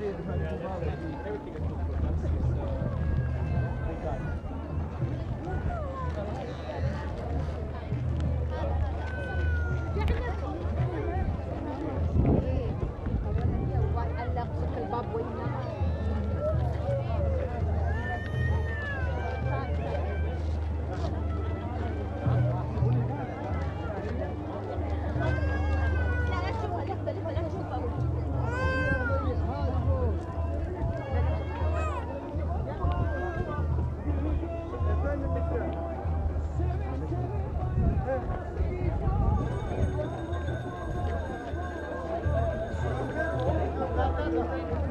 Thank Thank you.